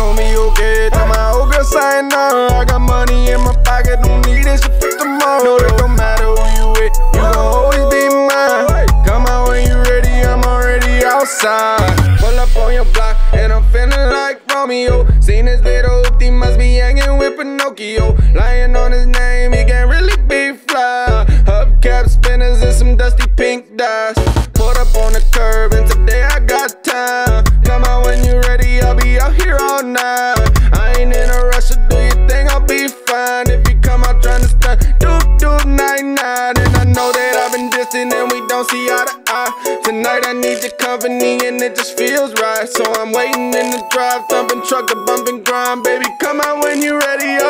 homie, okay. Tell my old girl, sign up. I got money in my pocket, don't need it to for tomorrow. No, it don't matter who you with, you gon' always be mine. Come out when you ready, I'm already outside. Pull up on your block, and I'm feeling like Romeo. Seen this little he must be hanging with Pinocchio. Lying on his name, he can't really And we don't see eye to eye. Tonight I need your company and it just feels right. So I'm waiting in the drive, thumping truck, the bumping grind. Baby, come out when you ready, I'll ready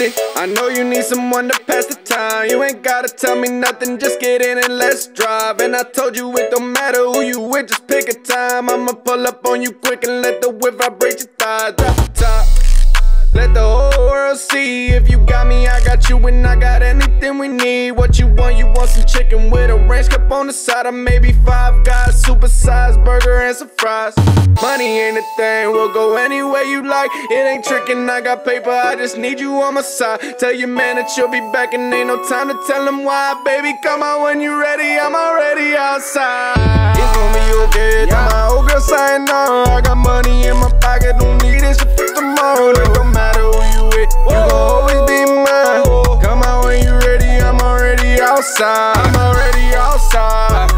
It, I know you need someone to pass the time. You ain't gotta tell me nothing, just get in and let's drive. And I told you it don't matter who you with, just pick a time. I'ma pull up on you quick and let the whip vibrate your thighs. Drop top. Let the whole world see if you got me, I got you, and I got anything we need. What you want? You want some chicken with a ranch cup on the side, or maybe five guys, supersized burger and some fries. Money ain't a thing, we'll go anywhere you like. It ain't tricking, I got paper, I just need you on my side. Tell your man that you'll be back, and ain't no time to tell him why. Baby, come out when you ready, I'm already outside. It's gonna be okay, I'm already outside.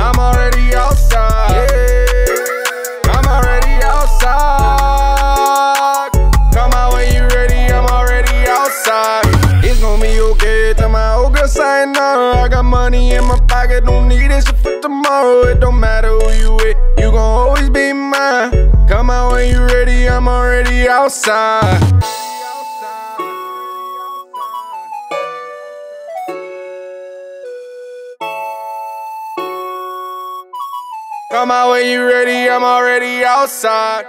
I'm already outside. Yeah. I'm already outside. Come out when you ready, I'm already outside. It's gonna be okay. Tell my old girl sign on. I got money in my pocket, don't need it, shit for tomorrow. It don't matter who you with, you gon' always be mine. Come out when you ready, I'm already outside. Come out when you ready, I'm already outside.